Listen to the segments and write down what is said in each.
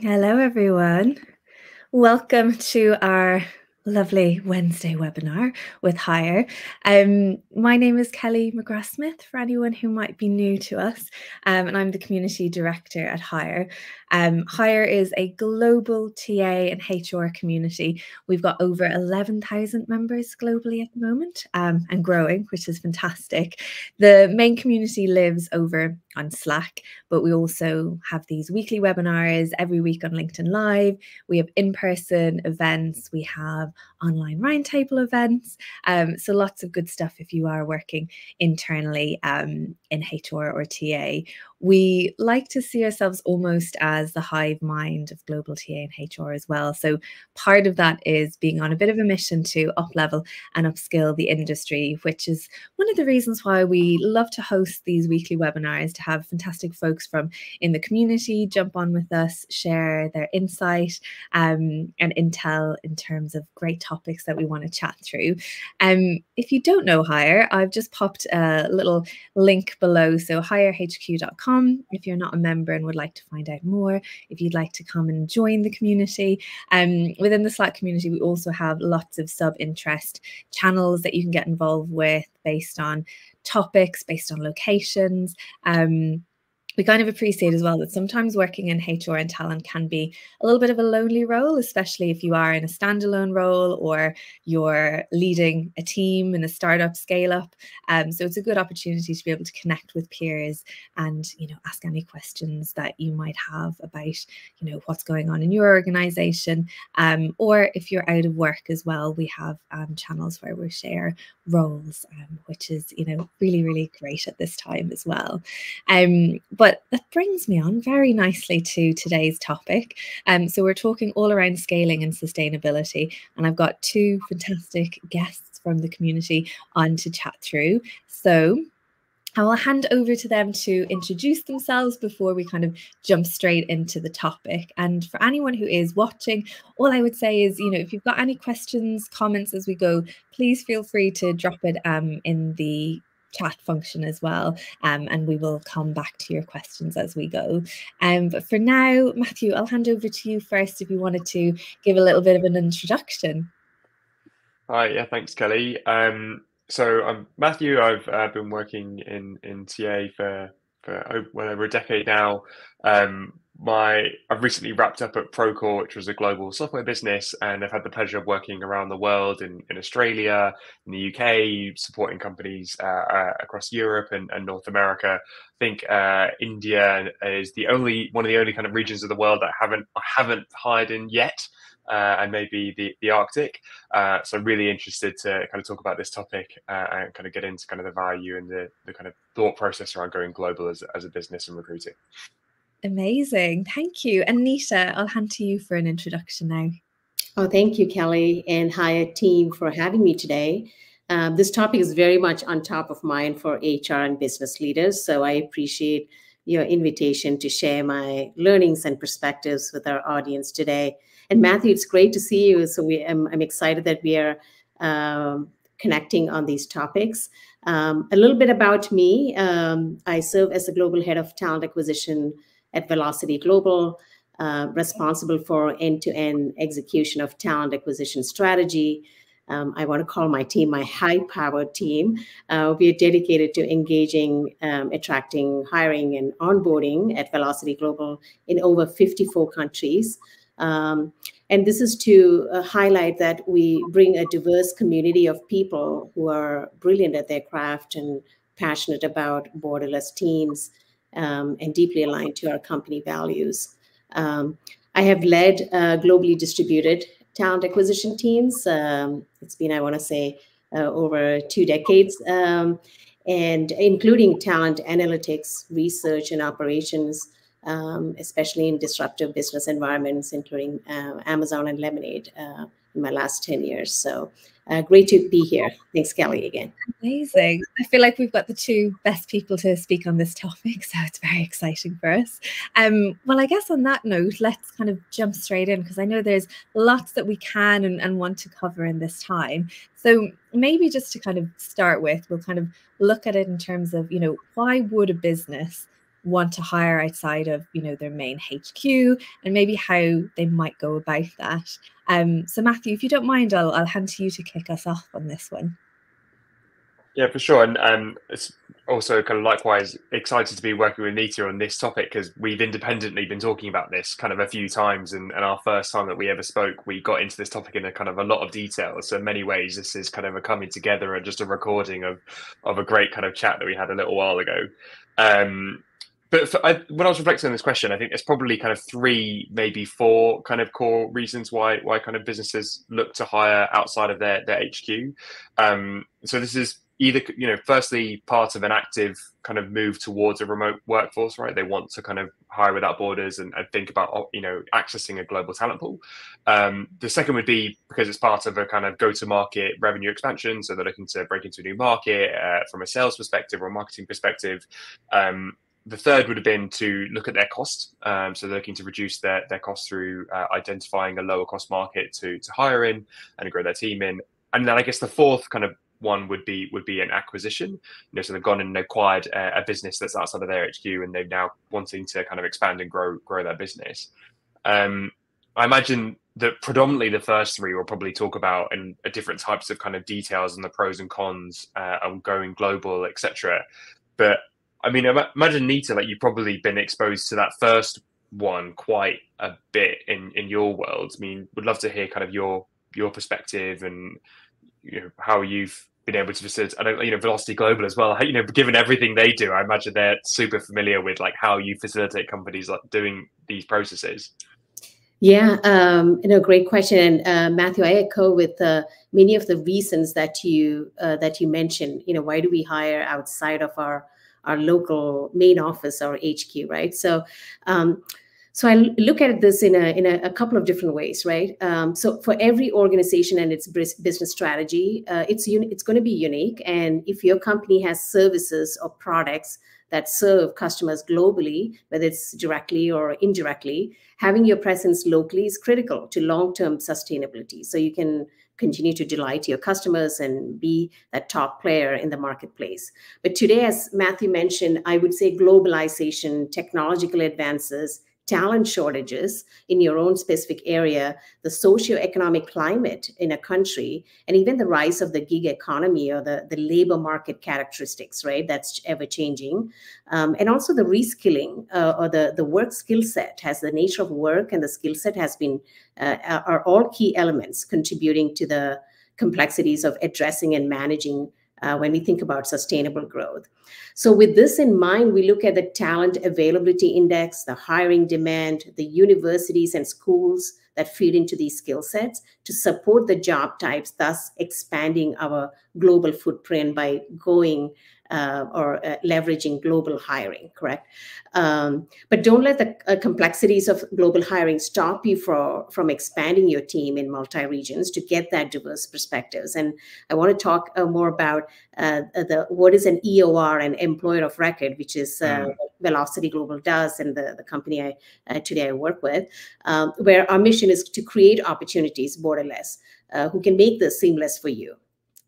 Hello, everyone. Welcome to our lovely Wednesday webinar with HIGHER. Um, my name is Kelly McGrath Smith for anyone who might be new to us, um, and I'm the Community Director at HIGHER. Um, HIGHER is a global TA and HR community. We've got over 11,000 members globally at the moment um, and growing, which is fantastic. The main community lives over on Slack, but we also have these weekly webinars every week on LinkedIn Live. We have in person events, we have online roundtable events. Um, so lots of good stuff if you are working internally um, in HR or TA we like to see ourselves almost as the hive mind of global TA and HR as well. So part of that is being on a bit of a mission to up level and upskill the industry, which is one of the reasons why we love to host these weekly webinars to have fantastic folks from in the community jump on with us, share their insight um, and intel in terms of great topics that we want to chat through. Um, if you don't know HIGHER, I've just popped a little link below. So hirehq.com if you're not a member and would like to find out more, if you'd like to come and join the community. Um, within the Slack community, we also have lots of sub interest channels that you can get involved with based on topics, based on locations. Um, we kind of appreciate as well that sometimes working in HR and talent can be a little bit of a lonely role, especially if you are in a standalone role or you're leading a team in a startup scale up. Um, so it's a good opportunity to be able to connect with peers and you know ask any questions that you might have about you know what's going on in your organization. Um, or if you're out of work as well, we have um, channels where we share roles, um, which is you know really really great at this time as well. Um, but but that brings me on very nicely to today's topic. Um, so we're talking all around scaling and sustainability, and I've got two fantastic guests from the community on to chat through. So I will hand over to them to introduce themselves before we kind of jump straight into the topic. And for anyone who is watching, all I would say is, you know, if you've got any questions, comments as we go, please feel free to drop it um, in the chat function as well. Um, and we will come back to your questions as we go. Um, but for now, Matthew, I'll hand over to you first if you wanted to give a little bit of an introduction. Hi, yeah, thanks, Kelly. Um, so I'm Matthew. I've uh, been working in in TA for for well over a decade now. Um, my I've recently wrapped up at Procore, which was a global software business, and I've had the pleasure of working around the world in, in Australia, in the UK, supporting companies uh, uh, across Europe and, and, North America. I think uh, India is the only one of the only kind of regions of the world that I haven't I haven't hired in yet. Uh, and maybe the, the Arctic. Uh, so I'm really interested to kind of talk about this topic uh, and kind of get into kind of the value and the, the kind of thought process around going global as, as a business and recruiting. Amazing. Thank you. Neeta, I'll hand to you for an introduction now. Oh, thank you, Kelly, and HIGHER team for having me today. Um, this topic is very much on top of mind for HR and business leaders. So I appreciate your invitation to share my learnings and perspectives with our audience today. And Matthew, it's great to see you. So we, I'm, I'm excited that we are um, connecting on these topics. Um, a little bit about me. Um, I serve as the global head of talent acquisition at Velocity Global, uh, responsible for end-to-end execution of talent acquisition strategy. Um, I want to call my team my high-powered team. Uh, we are dedicated to engaging, um, attracting, hiring, and onboarding at Velocity Global in over 54 countries. Um, and this is to uh, highlight that we bring a diverse community of people who are brilliant at their craft and passionate about borderless teams um, and deeply aligned to our company values. Um, I have led uh, globally distributed talent acquisition teams. Um, it's been, I want to say, uh, over two decades, um, and including talent analytics, research, and operations, um, especially in disruptive business environments, including uh, Amazon and Lemonade uh, in my last 10 years. So uh, great to be here. Thanks, Kelly, again. Amazing. I feel like we've got the two best people to speak on this topic, so it's very exciting for us. Um, well, I guess on that note, let's kind of jump straight in because I know there's lots that we can and, and want to cover in this time. So maybe just to kind of start with, we'll kind of look at it in terms of, you know, why would a business want to hire outside of you know their main HQ and maybe how they might go about that. Um, so Matthew, if you don't mind, I'll, I'll hand to you to kick us off on this one. Yeah, for sure. And um, it's also kind of likewise excited to be working with Neeta on this topic because we've independently been talking about this kind of a few times. And, and our first time that we ever spoke, we got into this topic in a kind of a lot of detail. So in many ways, this is kind of a coming together and just a recording of, of a great kind of chat that we had a little while ago. Um, but for, I, when I was reflecting on this question, I think there's probably kind of three, maybe four kind of core reasons why why kind of businesses look to hire outside of their their HQ. Um, so this is either you know firstly part of an active kind of move towards a remote workforce right? They want to kind of hire without borders and, and think about you know accessing a global talent pool. Um, the second would be because it's part of a kind of go to market revenue expansion so they're looking to break into a new market uh, from a sales perspective or marketing perspective. Um, the third would have been to look at their cost. Um, so they're looking to reduce their, their costs through uh, identifying a lower cost market to, to hire in and grow their team in. And then I guess the fourth kind of one would be would be an acquisition. You know, so they've gone and acquired a, a, business that's outside of their HQ, and they're now wanting to kind of expand and grow grow their business. Um, I imagine that predominantly the first three will probably talk about and uh, different types of kind of details and the pros and cons uh, going global, etc. But I mean, imagine Neeta, like you've probably been exposed to that first one quite a bit in in your world. I mean, would love to hear kind of your your perspective and you know how you've been able to facilitate. I don't, you know, Velocity Global as well. You know, given everything they do, I imagine they're super familiar with like how you facilitate companies like doing these processes. Yeah, um, you know, great question, And uh, Matthew. I echo with uh, many of the reasons that you uh, that you mentioned. You know, why do we hire outside of our our local main office or HQ, right? So. Um, so I look at this in a in a, a couple of different ways, right? Um, so for every organization and its business strategy, uh, it's it's going to be unique. And if your company has services or products that serve customers globally, whether it's directly or indirectly, having your presence locally is critical to long-term sustainability. So you can continue to delight your customers and be that top player in the marketplace. But today, as Matthew mentioned, I would say globalization, technological advances, talent shortages in your own specific area, the socioeconomic climate in a country, and even the rise of the gig economy or the, the labor market characteristics, right? That's ever changing. Um, and also the reskilling uh, or the, the work skill set has the nature of work and the skill set has been, uh, are all key elements contributing to the complexities of addressing and managing uh, when we think about sustainable growth. So, with this in mind, we look at the talent availability index, the hiring demand, the universities and schools that feed into these skill sets to support the job types, thus expanding our global footprint by going uh, or uh, leveraging global hiring, correct? Um, but don't let the uh, complexities of global hiring stop you for, from expanding your team in multi-regions to get that diverse perspectives. And I want to talk uh, more about uh, the what is an EOR, an employer of record, which is mm. Velocity Global does, and the, the company I today I work with, um, where our mission is to create opportunities borderless, who can make this seamless for you.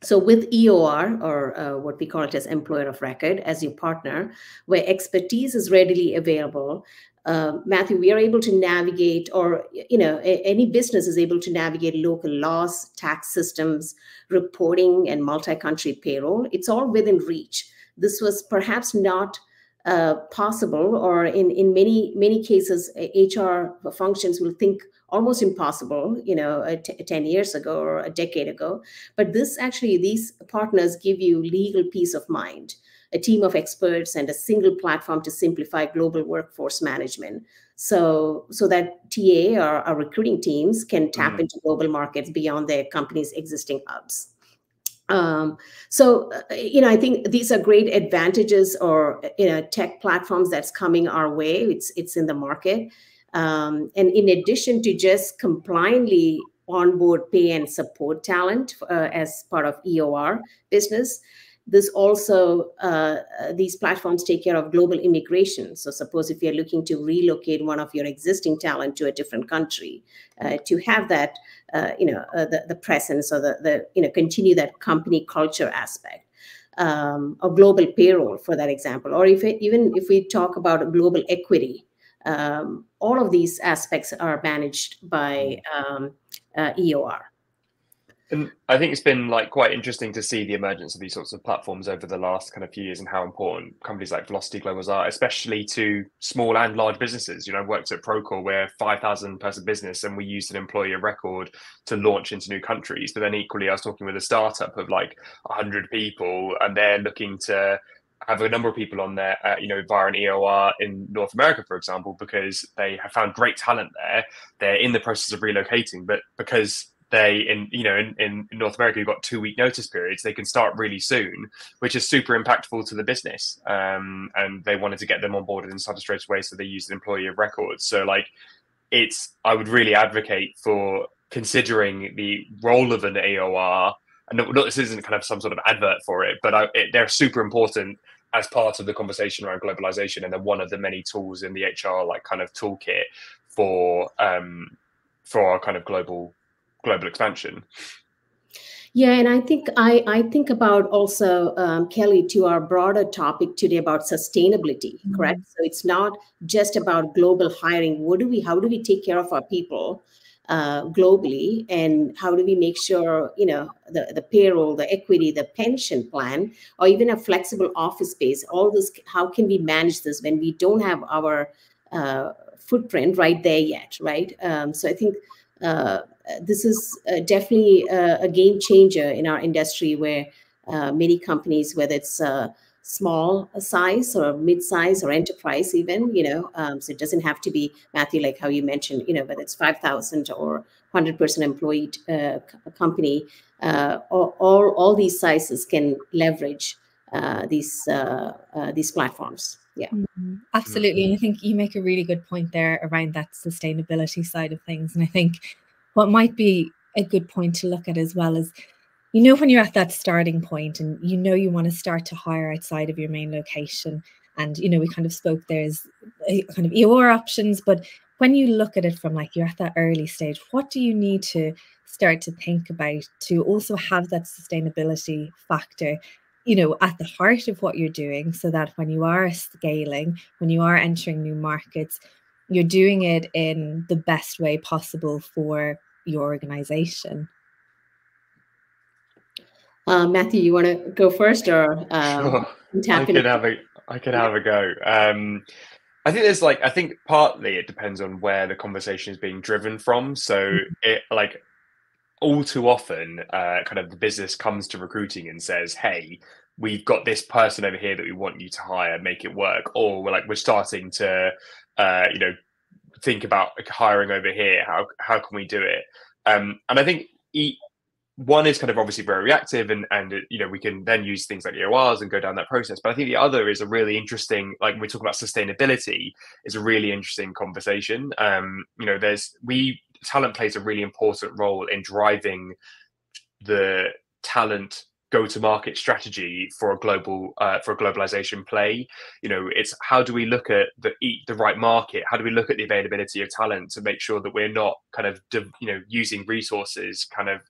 So with EOR, or uh, what we call it as employer of record, as your partner, where expertise is readily available, uh, Matthew, we are able to navigate, or you know, a, any business is able to navigate local laws, tax systems, reporting, and multi-country payroll. It's all within reach. This was perhaps not uh, possible, or in in many many cases, HR functions will think almost impossible, you know, 10 years ago or a decade ago. But this actually, these partners give you legal peace of mind, a team of experts and a single platform to simplify global workforce management. So, so that TA or our recruiting teams can tap mm-hmm. into global markets beyond their company's existing hubs. Um, so, uh, you know, I think these are great advantages or you know tech platforms that's coming our way. It's it's in the market, um, and in addition to just compliantly onboard, pay, and support talent uh, as part of EOR business, this also uh, uh, these platforms take care of global immigration so suppose if you're looking to relocate one of your existing talent to a different country uh, to have that uh, you know uh, the, the presence or the, the you know continue that company culture aspect um, a global payroll, for that example, or if it, even if we talk about global equity, um, all of these aspects are managed by um, uh, EOR. And I think it's been like quite interesting to see the emergence of these sorts of platforms over the last kind of few years and how important companies like Velocity Globals are, especially to small and large businesses. You know, I worked at Procore, we're 5,000 person business and we used an employee record to launch into new countries. But then equally, I was talking with a startup of like 100 people and they're looking to have a number of people on there, uh, you know, via an EOR in North America, for example, because they have found great talent there. They're in the process of relocating, but because they in you know in, in North America you've got two week notice periods they can start really soon which is super impactful to the business. Um, and they wanted to get them on board and started straight away so they used an employee of records so like it's I would really advocate for considering the role of an EOR and not, this isn't kind of some sort of advert for it but I, it, they're super important as part of the conversation around globalization and they're one of the many tools in the HR like kind of toolkit for um, for our kind of global global expansion. Yeah, and I think I, I think about also um, Kelly to our broader topic today about sustainability. Mm-hmm. Correct. So it's not just about global hiring. What do we? How do we take care of our people uh, globally, and how do we make sure you know the the payroll, the equity, the pension plan, or even a flexible office space? All this. How can we manage this when we don't have our uh, footprint right there yet? Right. Um, so I think. Uh, this is uh, definitely a, a, game changer in our industry where uh, many companies, whether it's uh, small size or mid-size or enterprise even, you know, um, so it doesn't have to be, Matthew, like how you mentioned, you know, whether it's 5,000 or 100% employee uh, company, uh, all, all, all, these sizes can leverage uh, these, these platforms. Yeah. Mm-hmm. Absolutely. And I think you make a really good point there around that sustainability side of things. And I think what might be a good point to look at as well is you know when you're at that starting point and you know you want to start to hire outside of your main location and you know we kind of spoke there's kind of EOR options but when you look at it from like you're at that early stage what do you need to start to think about to also have that sustainability factor you know at the heart of what you're doing so that when you are scaling when you are entering new markets you're doing it in the best way possible for your organization? Uh, Matthew, you want to go first, or um, sure. I could have a I could have a go. Um, I think there's like I think partly it depends on where the conversation is being driven from. So mm-hmm. it like all too often, uh, kind of the business comes to recruiting and says, "Hey, we've got this person over here that we want you to hire, make it work," or we're like we're starting to, uh, you know, think about hiring over here. How how can we do it? Um, and I think one is kind of obviously very reactive, and and you know we can then use things like EORs and go down that process. But I think the other is a really interesting, like we talk about sustainability, is a really interesting conversation. Um, you know, there's we talent plays a really important role in driving the talent go to market strategy for a global uh, for a globalization play. You know it's how do we look at the the right market? How do we look at the availability of talent to make sure that we're not kind of you know using resources kind of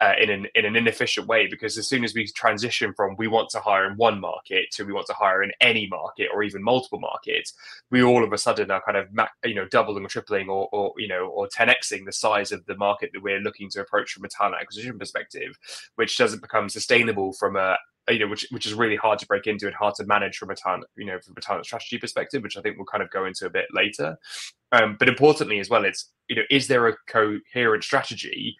uh, in an in an inefficient way because as soon as we transition from we want to hire in one market to we want to hire in any market or even multiple markets, we all of a sudden are kind of you know doubling or tripling or, or you know or 10xing the size of the market that we're looking to approach from a talent acquisition perspective, which doesn't become sustainable from a you know, which which is really hard to break into and hard to manage from a talent, you know, from a talent strategy perspective, which I think we'll kind of go into a bit later. Um, but importantly as well, it's you know, is there a coherent strategy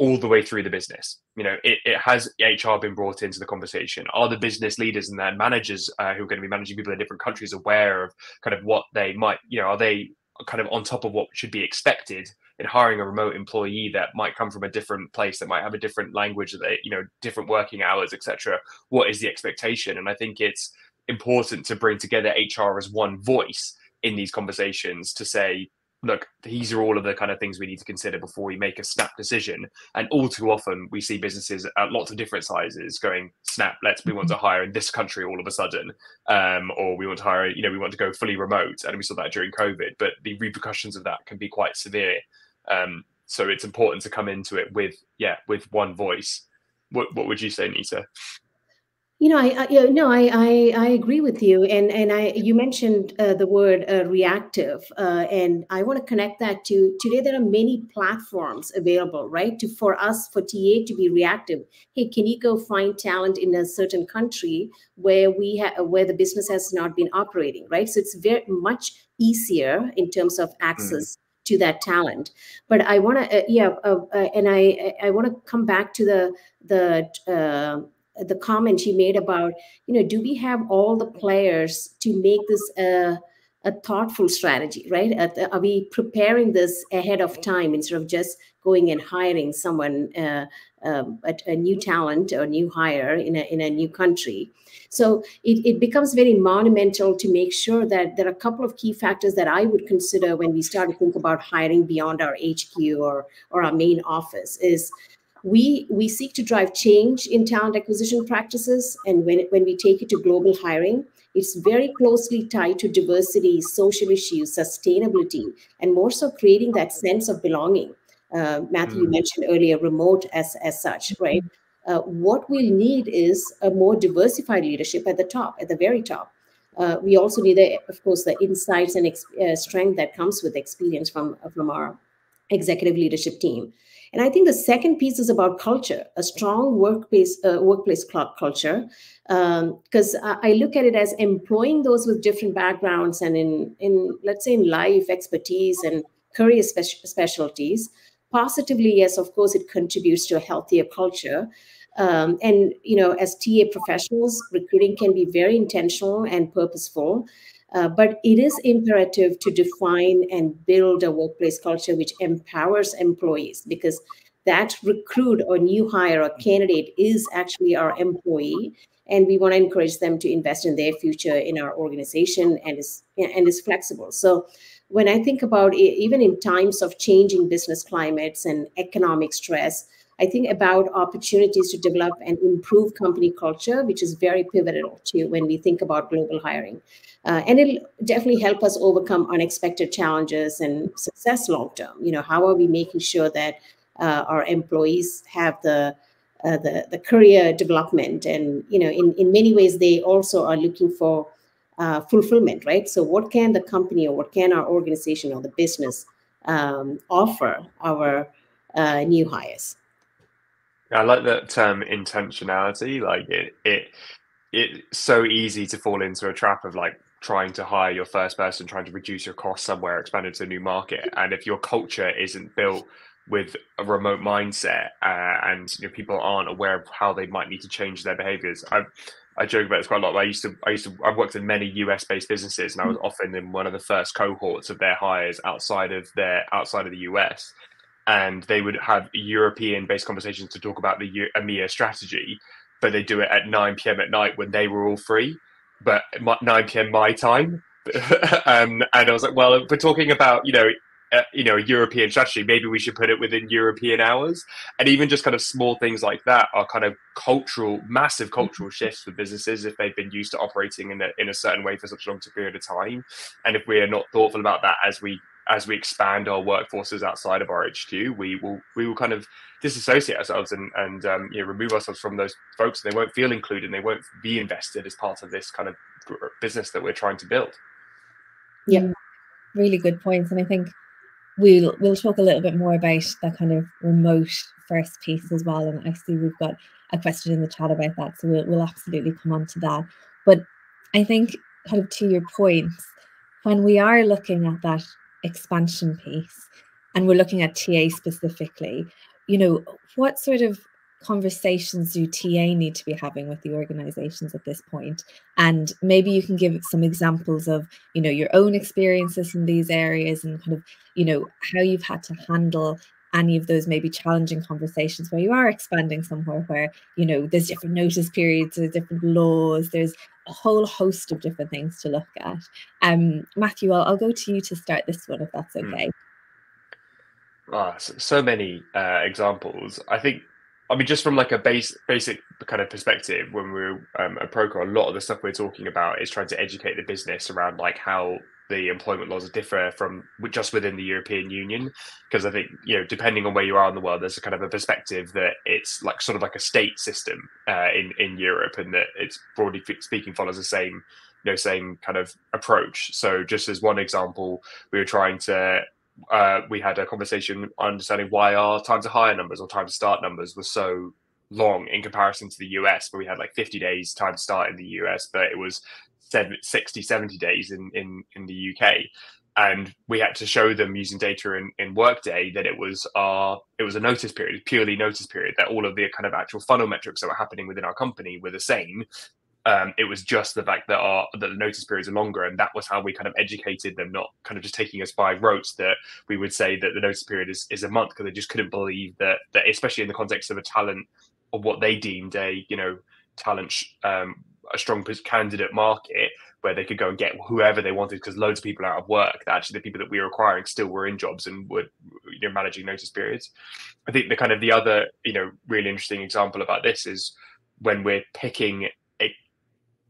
all the way through the business. You know, it, it has HR been brought into the conversation? Are the business leaders and their managers uh, who are going to be managing people in different countries aware of kind of what they might, you know, are they kind of on top of what should be expected in hiring a remote employee that might come from a different place that might have a different language that you know different working hours etc what is the expectation and i think it's important to bring together hr as one voice in these conversations to say look, these are all of the kind of things we need to consider before we make a snap decision. And all too often, we see businesses at lots of different sizes going, snap, let's we want to mm-hmm. hire in this country all of a sudden, um, or we want to hire, you know, we want to go fully remote, and we saw that during COVID. But the repercussions of that can be quite severe. Um, so it's important to come into it with, yeah, with one voice. What what would you say, Neeta? You know, I, I no, I, I, I agree with you, and and I you mentioned uh, the word uh, reactive, uh, and I want to connect that to today. There are many platforms available, right? To for us for TA to be reactive. Hey, can you go find talent in a certain country where we have where the business has not been operating, right? So it's very much easier in terms of access. Mm. To that talent, but I want to, uh, yeah, uh, uh, and I I want to come back to the the the comment you made about you know do we have all the players to make this a, a thoughtful strategy right? Are we preparing this ahead of time instead of just going and hiring someone uh, um, a, a, new talent or new hire in a, in a new country? So it, it becomes very monumental to make sure that there are a couple of key factors that i would consider when we start to think about hiring beyond our hq or, or our main office is we we seek to drive change in talent acquisition practices and when, when we take it to global hiring it's very closely tied to diversity social issues sustainability and more so creating that sense of belonging. Uh, matthew mm. mentioned earlier remote as as such right? Uh, what we'll need is a more diversified leadership at the top at the very top. Uh, we also need, the, of course, the insights and uh, strength that comes with experience from, from our executive leadership team. And I think the second piece is about culture, a strong workplace uh, workplace culture, because um, I look at it as employing those with different backgrounds and in in let's say in life expertise and career spe- specialties. Positively, yes, of course, it contributes to a healthier culture. Um, and you know, as TA professionals, recruiting can be very intentional and purposeful. Uh, but it is imperative to define and build a workplace culture which empowers employees because that recruit or new hire or candidate is actually our employee and we want to encourage them to invest in their future in our organization and is and is flexible. So when i think about it, even in times of changing business climates and economic stress I think about opportunities to develop and improve company culture, which is very pivotal to when we think about global hiring. Uh, and it'll definitely help us overcome unexpected challenges and success long term. You know, how are we making sure that uh, our employees have the uh, the, the career development and you know in, in many ways they also are looking for uh, fulfillment right so what can the company or what can our organization or the business um, offer our uh, new hires I like that term intentionality. Like it, it, it's so easy to fall into a trap of like trying to hire your first person, trying to reduce your costs somewhere, expand into a new market, and if your culture isn't built with a remote mindset uh, and you know, people aren't aware of how they might need to change their behaviors, I, I joke about this quite a lot. I used to, I used to, I've worked in many US based businesses, and I was mm. often in one of the first cohorts of their hires outside of their outside of the US and they would have European based conversations to talk about the EMEA strategy, but they do it at 9 p.m. at night when they were all free, but 9 p.m. my time. um, and I was like, well, if we're talking about, you know, uh, you know, a European strategy, maybe we should put it within European hours. And even just kind of small things like that are kind of cultural, massive mm-hmm. cultural shifts for businesses if they've been used to operating in a, in a certain way for such a long period of time. And if we are not thoughtful about that as we as we expand our workforces outside of our HQ, we will we will kind of disassociate ourselves and and um, you know remove ourselves from those folks. They won't feel included. and They won't be invested as part of this kind of business that we're trying to build. Yeah, really good points. And I think we'll we'll talk a little bit more about that kind of remote first piece as well. And I see we've got a question in the chat about that, so we'll we'll absolutely come on to that. But I think kind of to your points, when we are looking at that expansion piece and we're looking at TA specifically, you know, what sort of conversations do TA need to be having with the organizations at this point? And maybe you can give some examples of, you know, your own experiences in these areas and kind of, you know, how you've had to handle any of those maybe challenging conversations where you are expanding somewhere where you know there's different notice periods there's different laws there's a whole host of different things to look at um matthew i'll, I'll go to you to start this one if that's hmm. okay mm. Ah, so, so many uh, examples i think I mean, just from like a base, basic kind of perspective, when we're um, at Procore, a lot of the stuff we're talking about is trying to educate the business around like how the employment laws differ from just within the European Union. Because I think you know, depending on where you are in the world, there's a kind of a perspective that it's like sort of like a state system uh, in in Europe, and that it's broadly speaking follows the same you know same kind of approach. So just as one example, we were trying to. Uh, we had a conversation understanding why our time to hire numbers or time to start numbers were so long in comparison to the US, where we had like 50 days time to start in the US, but it was 60, 70 days in, in, in the UK. And we had to show them using data in, in Workday that it was our it was a notice period, purely notice period, that all of the kind of actual funnel metrics that were happening within our company were the same. Um, it was just the fact that our that the notice periods are longer, and that was how we kind of educated them, not kind of just taking us by rote that we would say that the notice period is, is a month because they just couldn't believe that that especially in the context of a talent or what they deemed a you know talent um, a strong candidate market where they could go and get whoever they wanted because loads of people are out of work. Actually the people that we were acquiring still were in jobs and were you know managing notice periods. I think the kind of the other you know really interesting example about this is when we're picking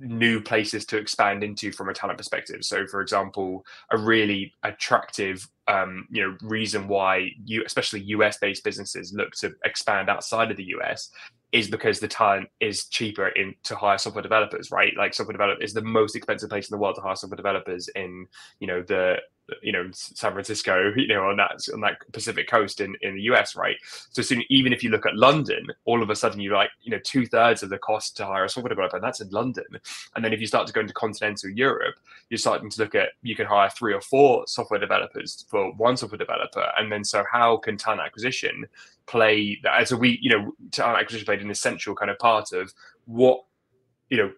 new places to expand into from a talent perspective. So, for example, a really attractive, um, you know, reason why you, especially US-based businesses, look to expand outside of the US is because the talent is cheaper in to hire software developers, right? Like software developers is the most expensive place in the world to hire software developers in, you know, the you know San Francisco, you know, on that on that Pacific coast in, in the US, right? So soon, even if you look at London, all of a sudden you're like, you know, two thirds of the cost to hire a software developer, and that's in London. And then if you start to go into continental Europe, you're starting to look at you can hire three or four software developers for one software developer, and then so how can talent acquisition play that? So we, you know, talent acquisition played an essential kind of part of what you know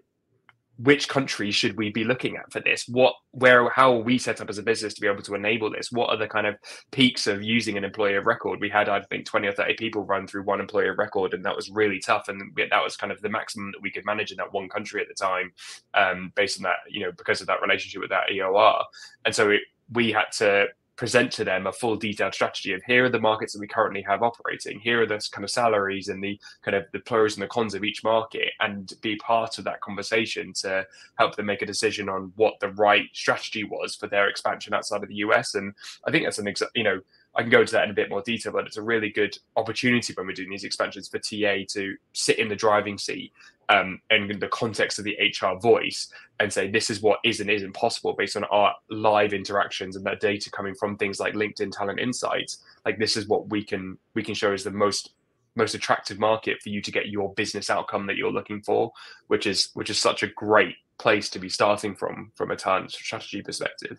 which countries should we be looking at for this? What where how are we set up as a business to be able to enable this? What are the kind of peaks of using an employer of record? We had i think 20 or 30 people run through one employer of record and that was really tough and that was kind of the maximum that we could manage in that one country at the time um, based on that you know because of that relationship with that eor and so it, we had to present to them a full detailed strategy of here are the markets that we currently have operating. Here are the kind of salaries and the kind of the pros and the cons of each market and be part of that conversation to help them make a decision on what the right strategy was for their expansion outside of the us and i think that's an exa- you know I can go into that in a bit more detail, but it's a really good opportunity when we're doing these expansions for TA to sit in the driving seat um, and in the context of the HR voice and say this is what is and isn't possible based on our live interactions and that data coming from things like LinkedIn Talent Insights. Like this is what we can we can show as the most most attractive market for you to get your business outcome that you're looking for, which is which is such a great place to be starting from from a talent strategy perspective.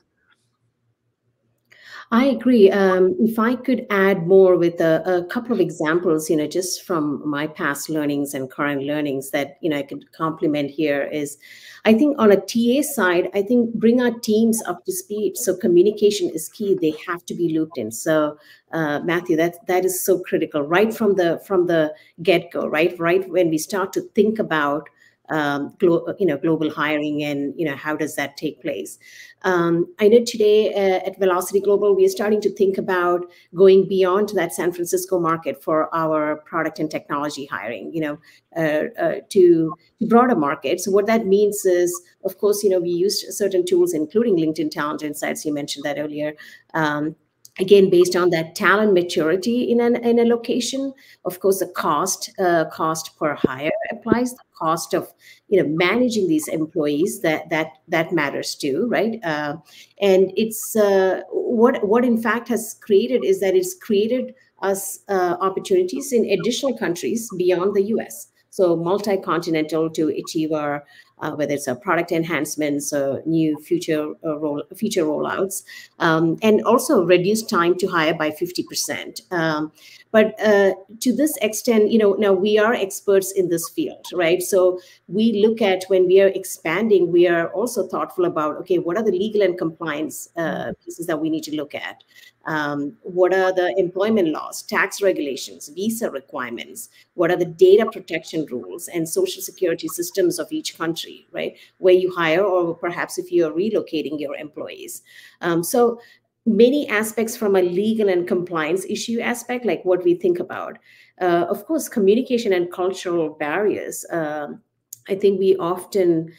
I agree. Um, if I could add more with a, a, couple of examples, you know, just from my past learnings and current learnings that, you know, I could complement here is, I think on a TA side, I think bring our teams up to speed. So communication is key. They have to be looped in. So uh, Matthew, that that is so critical right from the from the get go, right? Right when we start to think about um, glo- you know global hiring and you know how does that take place? Um, i know today uh, at velocity global we are starting to think about going beyond that san francisco market for our product and technology hiring you know uh, uh, to, to broader markets. So what that means is of course you know we use certain tools including linkedin talent insights you mentioned that earlier um, again based on that talent maturity in an in a location of course the cost uh, cost per hire applies the cost of you know managing these employees that that that matters too right? Uh, and it's uh, what what in fact has created is that it's created us uh, opportunities in additional countries beyond the us so multi-continental to achieve our uh, whether it's a product enhancements or new future uh, roll, future rollouts, um, and also reduce time to hire by 50%. Um, but uh, to this extent, you know, now we are experts in this field, right? So we look at when we are expanding, we are also thoughtful about, okay, what are the legal and compliance uh, pieces that we need to look at? Um, what are the employment laws, tax regulations, visa requirements? What are the data protection rules and social security systems of each country, right? Where you hire, or perhaps if you're relocating your employees. Um, so many aspects from a legal and compliance issue aspect, like what we think about. Uh, of course, communication and cultural barriers. Um, I think we often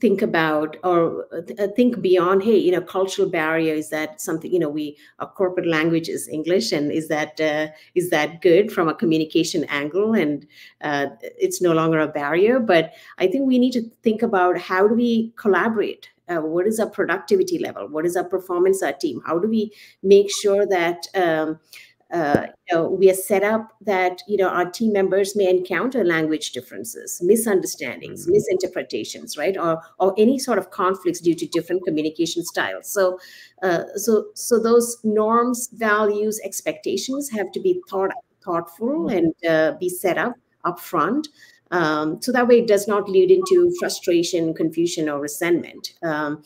think about or uh, think beyond hey you know cultural barrier is that something you know we our corporate language is english and is that uh, is that good from a communication angle and uh, it's no longer a barrier but i think we need to think about how do we collaborate uh, what is our productivity level what is our performance our team how do we make sure that um, uh, you know, we are set up that you know our team members may encounter language differences, misunderstandings, mm-hmm. misinterpretations, right, or or any sort of conflicts due to different communication styles. So, uh, so so those norms, values, expectations have to be thought thoughtful mm-hmm. and uh, be set up upfront. Um, so that way it does not lead into frustration, confusion, or resentment. Um,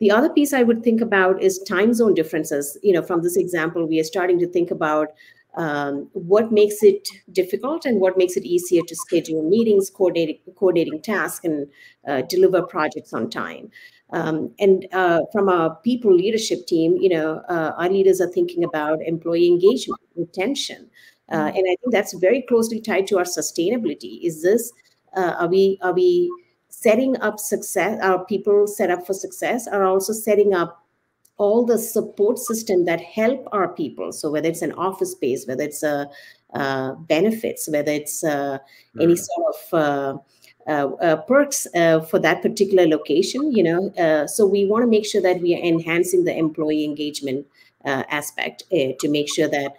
the other piece I would think about is time zone differences. You know, from this example, we are starting to think about um, what makes it difficult and what makes it easier to schedule meetings, coordinating, coordinating tasks, and uh, deliver projects on time. Um, and uh, from a people leadership team, you know, uh, our leaders are thinking about employee engagement, retention, uh, mm-hmm. and I think that's very closely tied to our sustainability. Is this uh, are we are we setting up success, Are people set up for success are also setting up all the support system that help our people. So whether it's an office space, whether it's a uh, benefits, whether it's uh, mm. any sort of uh, uh, uh perks for that particular location, you know. so we want to make sure that we are enhancing the employee engagement aspect to make sure that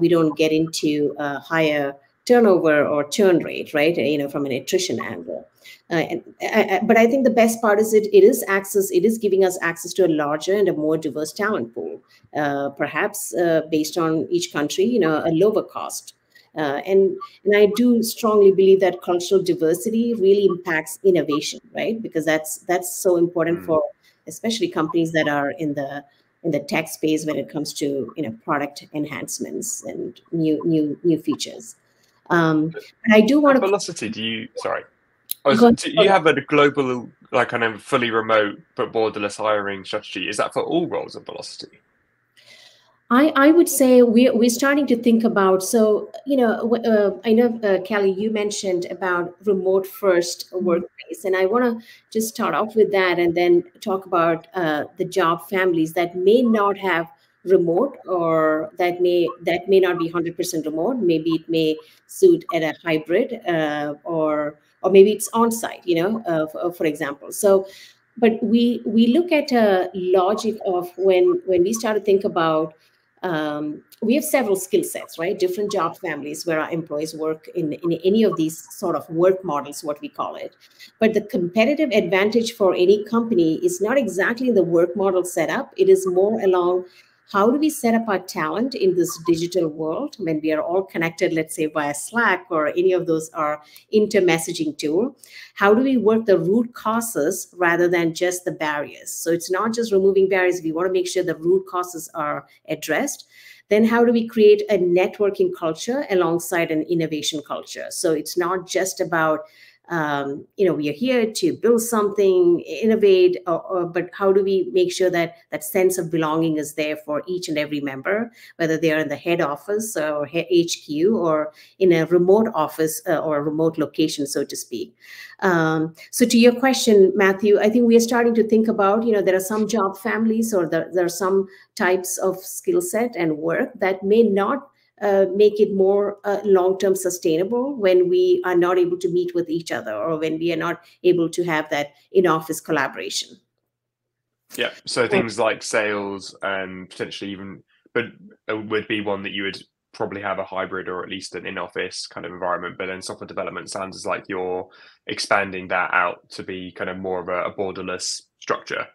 we don't get into a higher turnover or churn rate, right? You know, from an attrition angle. Uh, and, uh, uh, but I think the best part is it it is access. It is giving us access to a larger and a more diverse talent pool, uh, perhaps uh, based on each country, you know, a lower cost. Uh, and and I do strongly believe that cultural diversity really impacts innovation, right? Because that's that's so important mm. for especially companies that are in the in the tech space when it comes to you know product enhancements and new new new features. Um, and I do want to velocity. Do you sorry? Was, do you have a global, like kind of fully remote but borderless hiring strategy? Is that for all roles of Velocity? I, I would say we're, we're starting to think about so you know uh, I know uh, Kelly you mentioned about remote first mm-hmm. workplace and I want to just start off with that and then talk about uh, the job families that may not have remote or that may that may not be 100% remote maybe it may suit at a hybrid uh, or or maybe it's on site you know uh, for, for, example so but we we look at a logic of when when we start to think about um, we have several skill sets right? Different job families where our employees work in, in any of these sort of work models what we call it. But the competitive advantage for any company is not exactly the work model setup it is more along how do we set up our talent in this digital world when we are all connected let's say via slack or any of those are inter-messaging tool? How do we work the root causes rather than just the barriers? So it's not just removing barriers. We want to make sure the root causes are addressed. Then how do we create a networking culture alongside an innovation culture? So it's not just about um, you know we are here to build something innovate or, or, but how do we make sure that that sense of belonging is there for each and every member whether they are in the head office or hq or in a remote office uh, or a remote location so to speak. Um, so to your question matthew i think we are starting to think about you know there are some job families or there are some types of skill set and work that may not uh, make it more uh, long-term sustainable when we are not able to meet with each other or when we are not able to have that in-office collaboration. Yeah so things like sales and potentially even but uh, would be one that you would probably have a hybrid or at least an in-office kind of environment but then software development sounds as like you're expanding that out to be kind of more of a, a borderless structure.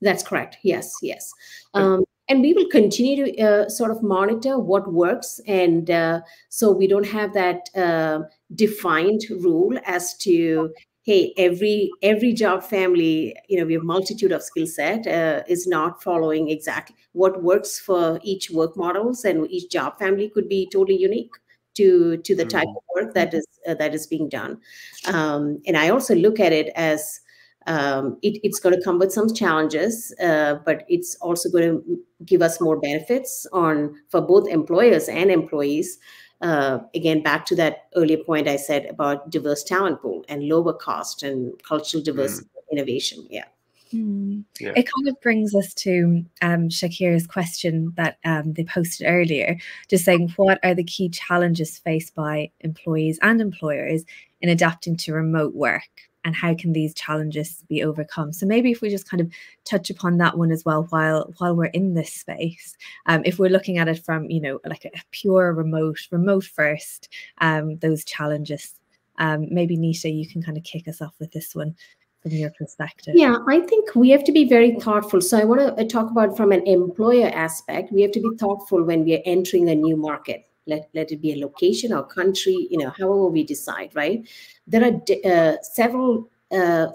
That's correct. Yes yes. Um, and we will continue to uh, sort of monitor what works and uh, so we don't have that uh, defined rule as to hey every every job family you know we have multitude of skill set uh, is not following exactly what works for each work models and each job family could be totally unique to to the type of work that is uh, that is being done. Um, and i also look at it as um, it, it's going to come with some challenges, uh, but it's also going to give us more benefits on for both employers and employees. Uh, again, back to that earlier point I said about diverse talent pool and lower cost and cultural diversity mm. innovation. Yeah. Mm. Yeah. It kind of brings us to um, Shakira's question that um, they posted earlier, just saying what are the key challenges faced by employees and employers in adapting to remote work? And how can these challenges be overcome? So maybe if we just kind of touch upon that one as well while while we're in this space um, if we're looking at it from you know like a, pure remote remote first um, those challenges um, maybe Neeta you can kind of kick us off with this one from your perspective. Yeah i think we have to be very thoughtful. So i want to uh, talk about from an employer aspect we have to be thoughtful when we are entering a new market let, let it be a location or country you know however we decide right there are uh, several uh,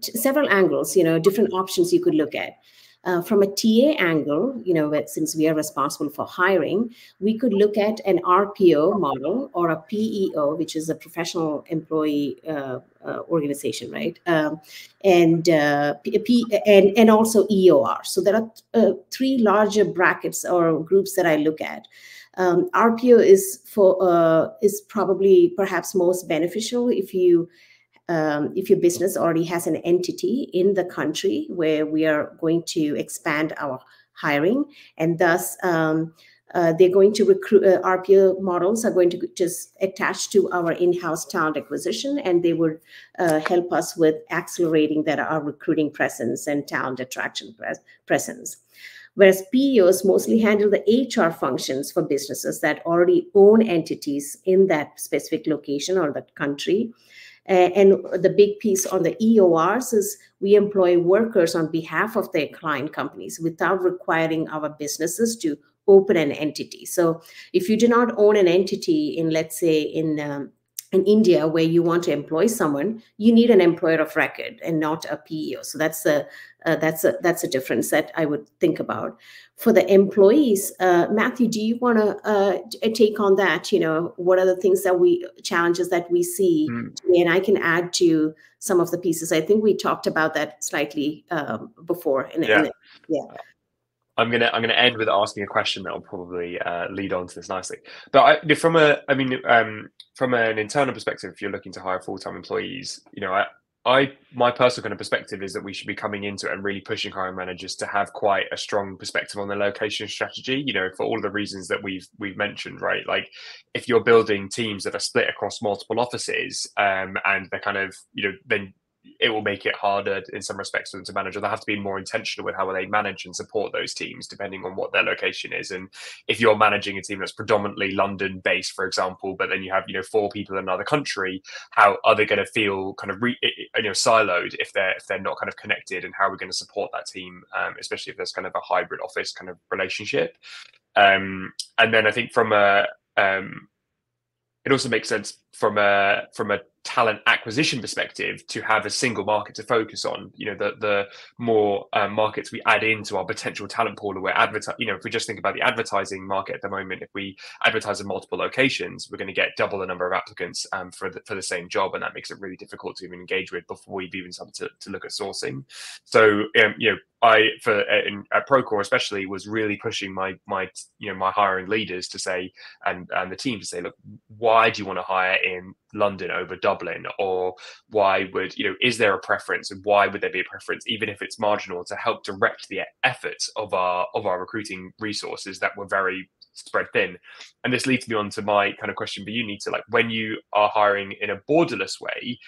several angles you know different options you could look at uh, from a TA angle, you know, since we are responsible for hiring, we could look at an RPO model or a PEO, which is a professional employee uh, uh, organization, right? Um, and, uh, P- and and also EOR. So there are uh, three larger brackets or groups that I look at. Um, RPO is for uh, is probably perhaps most beneficial if you um, if your business already has an entity in the country where we are going to expand our hiring, and thus um, uh, they're going to recruit uh, RPO models are going to just attach to our in-house talent acquisition, and they would uh, help us with accelerating that our recruiting presence and talent attraction pres- presence whereas PEOs mostly handle the HR functions for businesses that already own entities in that specific location or that country. And the big piece on the EORs is we employ workers on behalf of their client companies without requiring our businesses to open an entity. So if you do not own an entity in, let's say, in um, in India where you want to employ someone, you need an employer of record and not a PEO. So that's a uh, that's a that's a difference that I would think about for the employees. Uh, Matthew, do you want to uh, take on that? You know, what are the things that we challenges that we see, mm. and I can add to some of the pieces. I think we talked about that slightly um, before. In, yeah. In yeah. I'm gonna I'm gonna end with asking a question that will probably uh, lead on to this nicely. But I, from a I mean um, from an internal perspective, if you're looking to hire full time employees, you know I, I my personal kind of perspective is that we should be coming into it and really pushing hiring managers to have quite a strong perspective on the location strategy. You know, for all the reasons that we've we've mentioned, right? Like if you're building teams that are split across multiple offices, um, and they're kind of you know then it will make it harder in some respects for them to manage, or they have to be more intentional with how they manage and support those teams, depending on what their location is. And if you're managing a team that's predominantly London based, for example, but then you have you know four people in another country, how are they going to feel kind of re, you know siloed if they're if they're not kind of connected, and how are we going to support that team, um, especially if there's kind of a hybrid office kind of relationship. Um, and then I think from a um, it also makes sense from a from a talent acquisition perspective to have a single market to focus on. You know the the more um, markets we add into our potential talent pool where advertise you know if we just think about the advertising market at the moment if we advertise in multiple locations we're going to get double the number of applicants um, for the for the same job and that makes it really difficult to even engage with before we've even started to, to look at sourcing. So um, you know I for in, at Procore especially was really pushing my my you know my hiring leaders to say and and the team to say look why do you want to hire in London over Dublin or why would you know is there a preference and why would there be a preference even if it's marginal to help direct the efforts of our of our recruiting resources that were very spread thin? And this leads me on to my kind of question for you Neeta like when you are hiring in a borderless way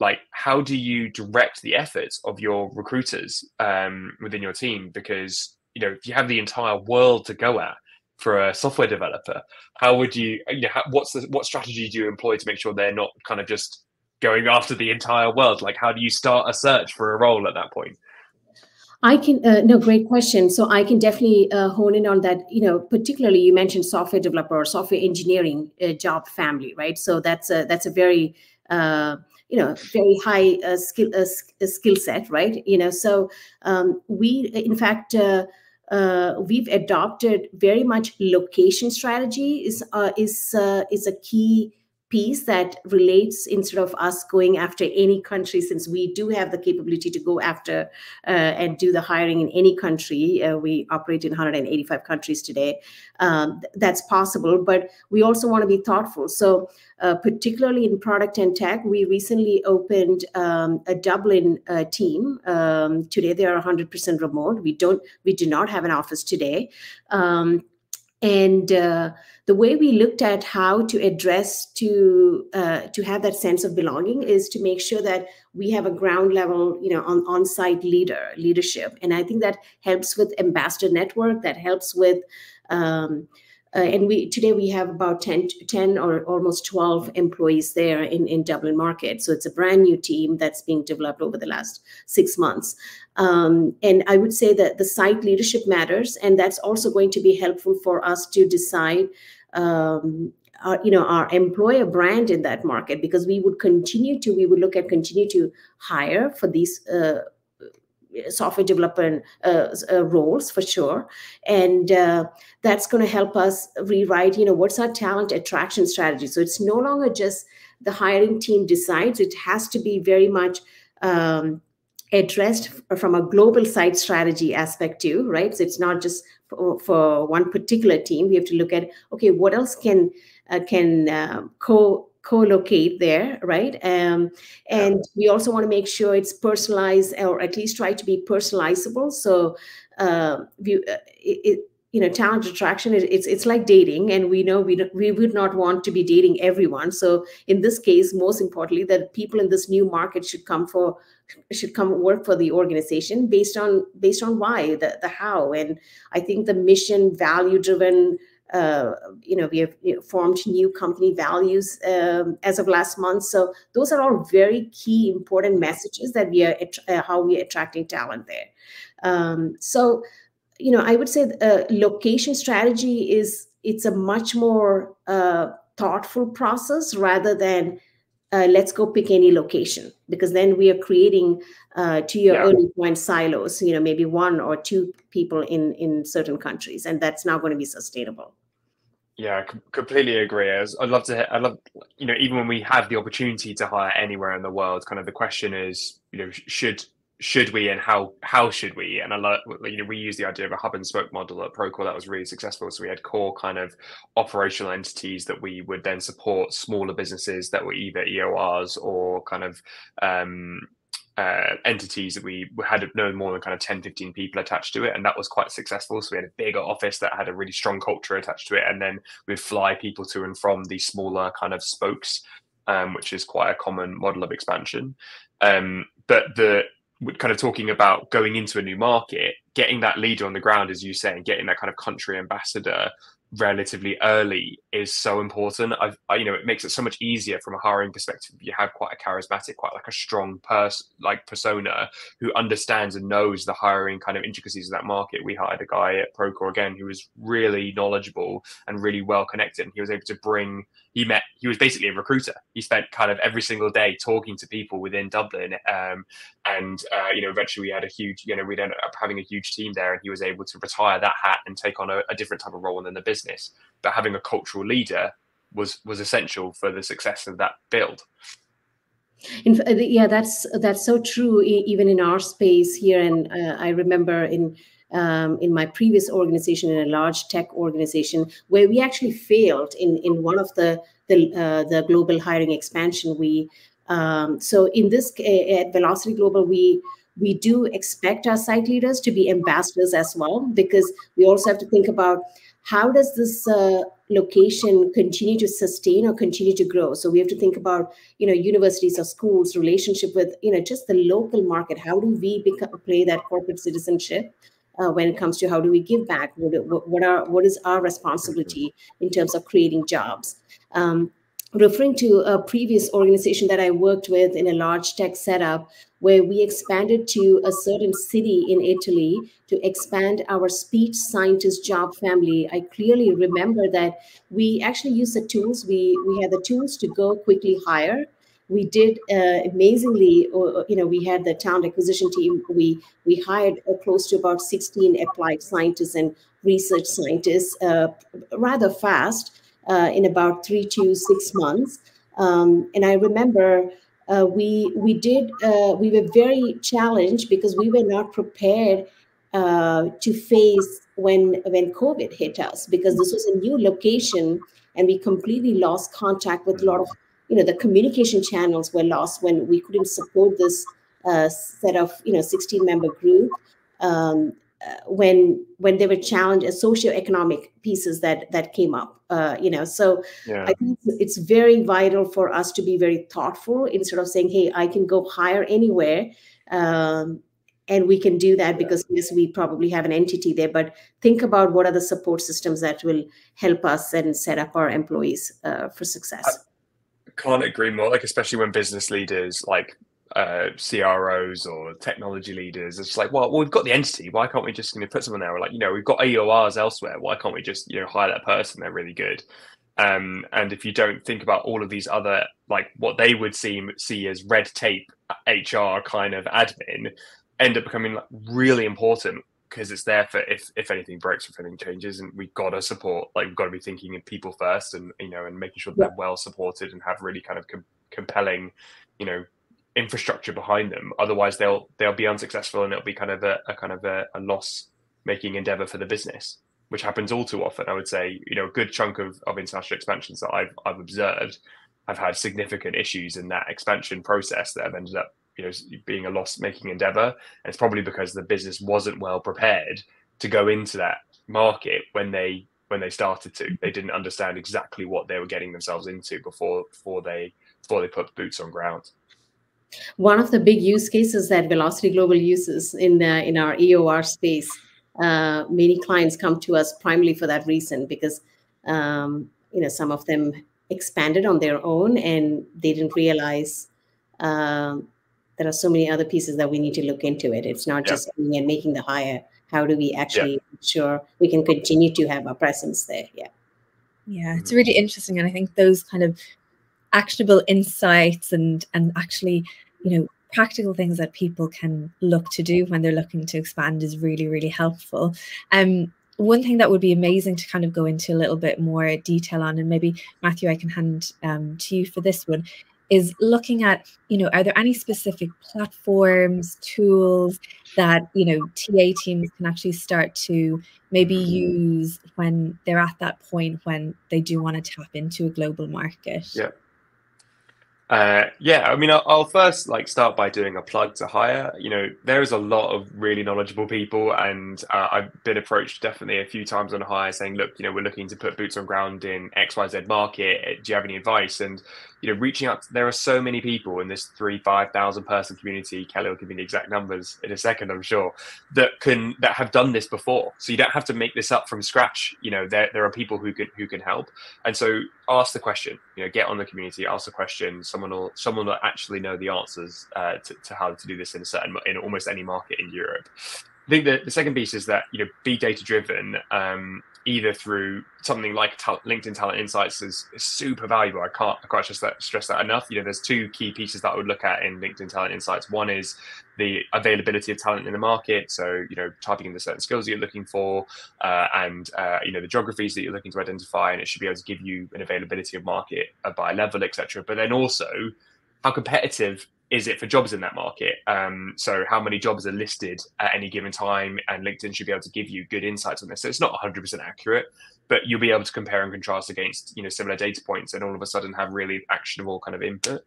like how do you direct the efforts of your recruiters um, within your team? Because you know if you have the entire world to go at for a software developer how would you you know what's the what strategy do you employ to make sure they're not kind of just going after the entire world like how do you start a search for a role at that point I can uh, no great question. So I can definitely uh, hone in on that. You know, particularly you mentioned software developer or software engineering uh, job family, right? So that's a that's a very uh, you know very high uh, skill uh, skill set right you know so um, we in fact uh, we've adopted very much location strategy is uh, is uh, is a key piece that relates instead of us going after any country since we do have the capability to go after uh, and do the hiring in any country uh, we operate in 185 countries today um, that's possible but we also want to be thoughtful. So uh, particularly in product and tech we recently opened um, a dublin uh, team um, today they are 100% remote. We don't we do not have an office today um, and uh, the way we looked at how to address to uh, to have that sense of belonging is to make sure that we have a ground level you know on on-site leader leadership. And i think that helps with ambassador network that helps with um, uh, and we today we have about 10, 10 or almost 12 employees there in, in dublin market. So it's a brand new team that's being developed over the last six months. Um, and i would say that the site leadership matters and that's also going to be helpful for us to decide um, our, you know our employer brand in that market because we would continue to we would look at continue to hire for these uh, software development uh, uh, roles for sure. And uh, that's going to help us rewrite you know what's our talent attraction strategy. So it's no longer just the hiring team decides. It has to be very much um, addressed from a global site strategy aspect too right? So it's not just for, for one particular team. We have to look at okay what else can uh, can uh, co co-locate there right? Um, and we also want to make sure it's personalized or at least try to be personalizable. So uh, we, uh, it, you know talent attraction it's it's like dating and we know we we would not want to be dating everyone. So in this case most importantly that people in this new market should come for should come work for the organization based on based on why the the how. And i think the mission value driven uh, you know, we have you know, formed new company values um, as of last month. So those are all very key, important messages that we are uh, how we are attracting talent there. Um, so, you know, I would say uh, location strategy is it's a much more uh, thoughtful process rather than uh, let's go pick any location because then we are creating uh, to your yeah. early point silos you know maybe one or two people in in certain countries and that's not going to be sustainable yeah I completely agree. I'd love to i love you know even when we have the opportunity to hire anywhere in the world kind of the question is you know should should we and how how should we? And i love you know we use the idea of a hub and spoke model at procore that was really successful. So we had core kind of operational entities that we would then support smaller businesses that were either eors or kind of um, uh, entities that we had no more than kind of 10 15 people attached to it and that was quite successful. So we had a bigger office that had a really strong culture attached to it and then we'd fly people to and from these smaller kind of spokes um, which is quite a common model of expansion. Um, but the kind of talking about going into a new market getting that leader on the ground as you say and getting that kind of country ambassador relatively early is so important. I've, I, you know, it makes it so much easier from a hiring perspective. You have quite a charismatic, quite like a strong person, like persona who understands and knows the hiring kind of intricacies of that market. We hired a guy at Procore again who was really knowledgeable and really well connected, and he was able to bring. He met. He was basically a recruiter. He spent kind of every single day talking to people within Dublin, um, and uh, you know, eventually we had a huge. You know, we ended up having a huge team there, and he was able to retire that hat and take on a, a different type of role within the business but having a cultural leader was was essential for the success of that build. In, yeah, that's that's so true. Even in our space here, and uh, I remember in um, in my previous organization, in a large tech organization, where we actually failed in in one of the the uh, the global hiring expansion. We um, so in this at Velocity Global, we we do expect our site leaders to be ambassadors as well, because we also have to think about how does this uh, location continue to sustain or continue to grow? So we have to think about you know universities or schools relationship with you know just the local market. How do we become, play that corporate citizenship uh, when it comes to how do we give back what, what are what is our responsibility in terms of creating jobs um, referring to a previous organization that I worked with in a large tech setup where we expanded to a certain city in Italy to expand our speech scientist job family. I clearly remember that we actually used the tools. We, we had the tools to go quickly hire. We did uh, amazingly, uh, you know, we had the talent acquisition team. We, we hired uh, close to about 16 applied scientists and research scientists uh, rather fast uh, in about three to six months. Um, and I remember uh, we we did uh, we were very challenged because we were not prepared uh, to face when when COVID hit us because this was a new location and we completely lost contact with a lot of you know the communication channels were lost when we couldn't support this uh, set of you know 16 member group um, uh, when when there were challenges socioeconomic pieces that that came up uh, you know. So yeah. i think it's very vital for us to be very thoughtful instead of saying hey i can go hire anywhere um, and we can do that because yes we probably have an entity there but think about what are the support systems that will help us and set up our employees uh, for success can't agree more like especially when business leaders like uh, CROs or technology leaders. It's like, well, well, we've got the entity. Why can't we just you know, put someone there? We're like, you know, we've got EORs elsewhere. Why can't we just you know hire that person? They're really good. Um, and if you don't think about all of these other like what they would seem see as red tape HR kind of admin, end up becoming like, really important because it's there for if if anything breaks, or if anything changes, and we've got to support. Like we've got to be thinking of people first, and you know, and making sure that they're well supported and have really kind of com- compelling, you know, infrastructure behind them. Otherwise, they'll they'll be unsuccessful, and it'll be kind of a, a kind of a, a loss making endeavor for the business, which happens all too often. I would say, you know, a good chunk of, of international expansions that I've I've observed have had significant issues in that expansion process that have ended up, you know, being a loss making endeavor. And it's probably because the business wasn't well prepared to go into that market when they when they started to. They didn't understand exactly what they were getting themselves into before before they before they put boots on ground. One of the big use cases that Velocity Global uses in the, in our EOR space, uh, many clients come to us primarily for that reason because um, you know some of them expanded on their own and they didn't realize um, there are so many other pieces that we need to look into it. It's not yeah. just and making the hire. How do we actually yeah. ensure we can continue to have our presence there? Yeah. Yeah, it's really interesting. And I think those kind of actionable insights and and actually you know practical things that people can look to do when they're looking to expand is really really helpful um one thing that would be amazing to kind of go into a little bit more detail on and maybe matthew i can hand um, to you for this one is looking at you know are there any specific platforms tools that you know ta teams can actually start to maybe use when they're at that point when they do want to tap into a global market? Yeah uh, yeah, I mean, I'll, I'll, first like start by doing a plug to HIGHER. You know, there is a lot of really knowledgeable people, and uh, I've been approached definitely a few times on HIGHER saying, "Look, you know, we're looking to put boots on ground in X, Y, Z market. Do you have any advice?" And you know, reaching out. There are so many people in this three, five thousand person community. Kelly will give me the exact numbers in a second, I'm sure, that can that have done this before. So you don't have to make this up from scratch. You know, there there are people who can who can help. And so ask the question. You know, get on the community, ask the question. Someone will someone will actually know the answers uh, to, to how to do this in a certain in almost any market in Europe. I think the, the second piece is that you know be data driven. Um, either through something like LinkedIn Talent Insights is, is, super valuable. I can't can't stress that stress that enough. You know, there's two key pieces that I would look at in LinkedIn Talent Insights. One is the availability of talent in the market. So you know, typing in the certain skills that you're looking for, uh, and uh, you know the geographies that you're looking to identify, and it should be able to give you an availability of market uh, by level, etc. But then also how competitive is it for jobs in that market? Um, so how many jobs are listed at any given time, and LinkedIn should be able to give you good insights on this. So it's not 100% accurate, but you'll be able to compare and contrast against you know similar data points, and all of a sudden have really actionable kind of input.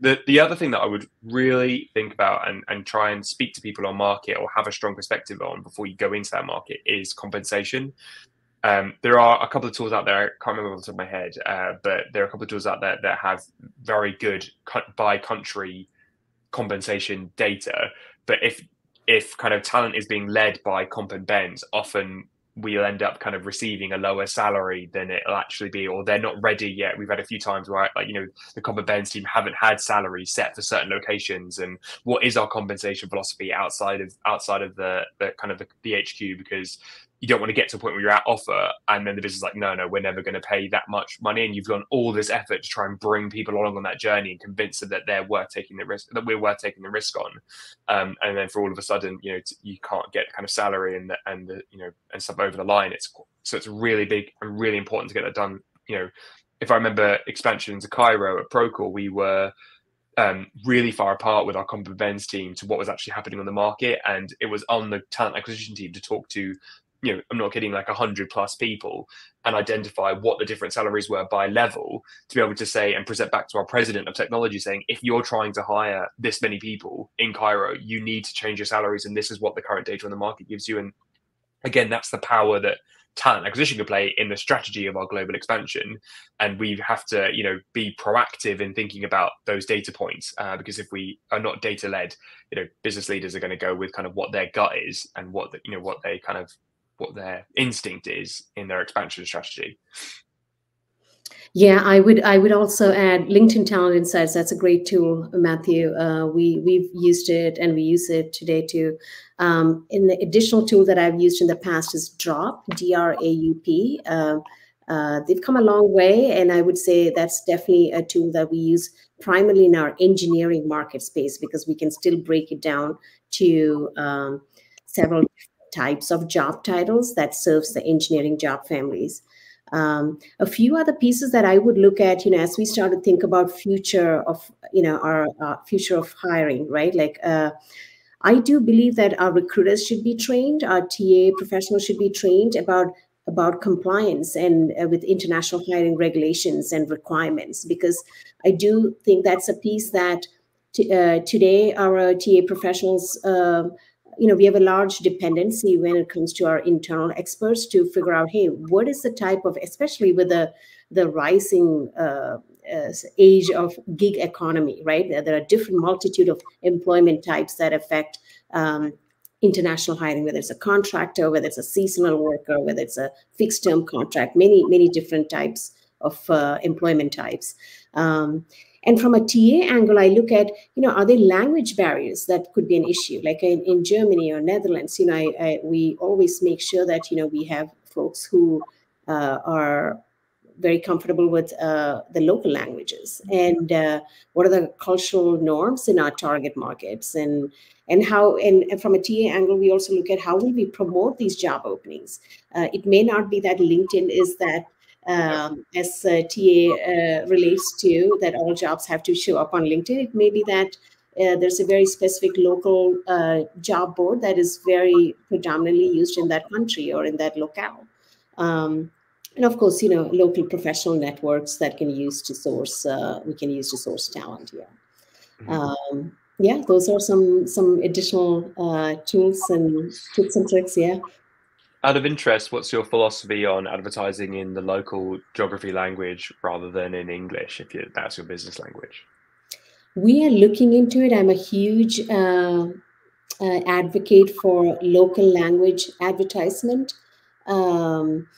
The the other thing that I would really think about and and try and speak to people on market or have a strong perspective on before you go into that market is compensation. Um, there are a couple of tools out there. I can't remember off the top of my head, uh, but there are a couple of tools out there that have very good by country compensation data. But if if kind of talent is being led by comp and bends, often we'll end up kind of receiving a lower salary than it'll actually be, or they're not ready yet. We've had a few times where, like, you know, the comp and bends team haven't had salaries set for certain locations, and what is our compensation philosophy outside of outside of the, the kind of the, the HQ because you don't want to get to a point where you're at offer and then the business is like no no we're never going to pay that much money and you've done all this effort to try and bring people along on that journey and convince them that they're worth taking the risk that we're worth taking the risk on. Um, and then for all of a sudden you know you can't get kind of salary and and the, you know and stuff over the line. It's so it's really big and really important to get that done. You know if I remember expansion into Cairo at Procore, we were um, really far apart with our comp events team to what was actually happening on the market, and it was on the talent acquisition team to talk to you know, I'm not kidding, like a hundred plus people and identify what the different salaries were by level to be able to say and present back to our president of technology saying, if you're trying to hire this many people in Cairo, you need to change your salaries. And this is what the current data on the market gives you. And again, that's the power that talent acquisition can play in the strategy of our global expansion and we have to you know be proactive in thinking about those data points uh, because if we are not data led you know business leaders are going to go with kind of what their gut is and what the, you know what they kind of what their instinct is in their expansion strategy. Yeah, I would. I would also add LinkedIn Talent Insights. That's a great tool, Matthew. Uh, we we've used it and we use it today too. Um, and the additional tool that I've used in the past is Draup D R A U P. Uh, uh, they've come a long way, and I would say that's definitely a tool that we use primarily in our engineering market space because we can still break it down to um, several types of job titles that serves the engineering job families. Um, a few other pieces that I would look at, you know, as we start to think about future of, you know, our uh, future of hiring, right? Like, uh, I do believe that our recruiters should be trained, our TA professionals should be trained about about compliance and uh, with international hiring regulations and requirements, because I do think that's a piece that t- uh, today our TA professionals uh, you know we have a large dependency when it comes to our internal experts to figure out hey what is the type of especially with the the rising uh, uh, age of gig economy right? There, there, are different multitude of employment types that affect um, international hiring whether it's a contractor whether it's a seasonal worker whether it's a fixed term contract many many different types of uh, employment types. Um, and from a TA angle, I look at, you know, are there language barriers that could be an issue? Like in, in Germany or Netherlands, you know, I, I, we always make sure that, you know, we have folks who uh, are very comfortable with uh, the local languages. And uh, what are the cultural norms in our target markets? And and how and, and, from a TA angle we also look at how will we promote these job openings? Uh, it may not be that LinkedIn is that um, as uh, TA uh, relates to that all jobs have to show up on LinkedIn. It may be that uh, there's a very specific local uh, job board that is very predominantly used in that country or in that locale. Um, and of course, you know, local professional networks that can use to source, uh, we can use to source talent. Yeah. Mm-hmm. Um, yeah, those are some some additional uh, tools and tips and tricks. Yeah out of interest, what's your philosophy on advertising in the local geography language rather than in English, if you, that's your business language? We are looking into it. I'm a huge uh, uh, advocate for local language advertisement. Um,